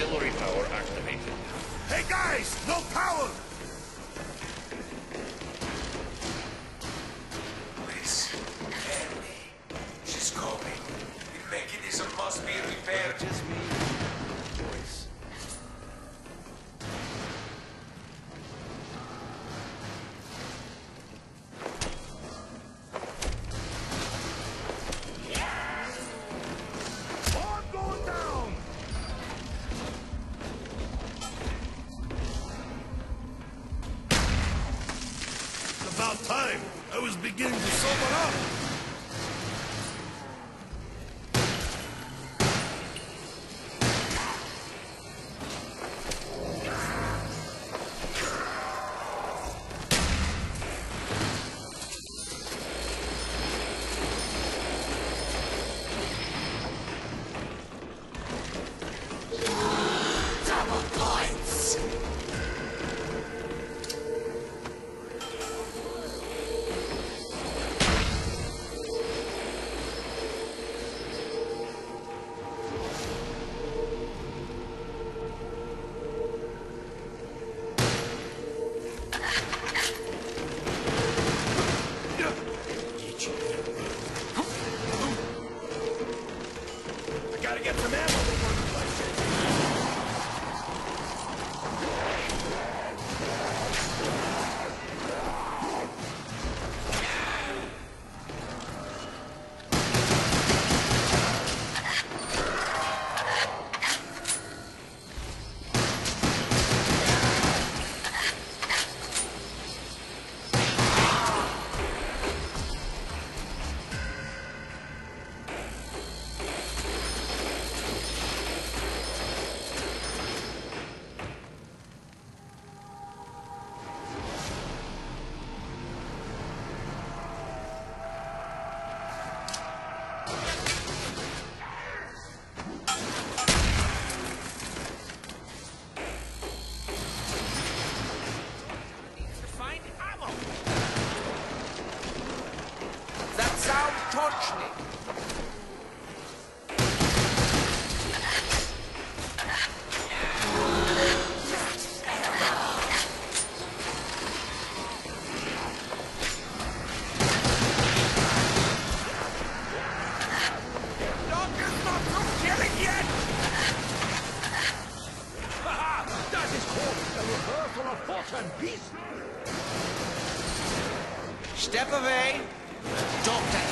auxiliary power activated. Hey guys, no power! Open up. gotta get some ammo. actually. Step away. Doctor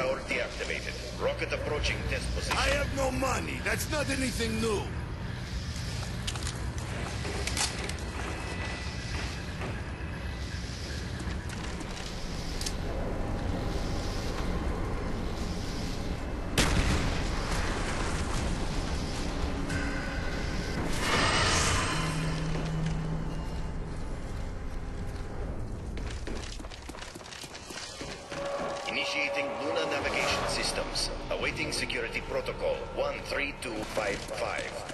power deactivated. Rocket approaching test position. I have no money. That's not anything new. Navigation systems. Awaiting security protocol 13255.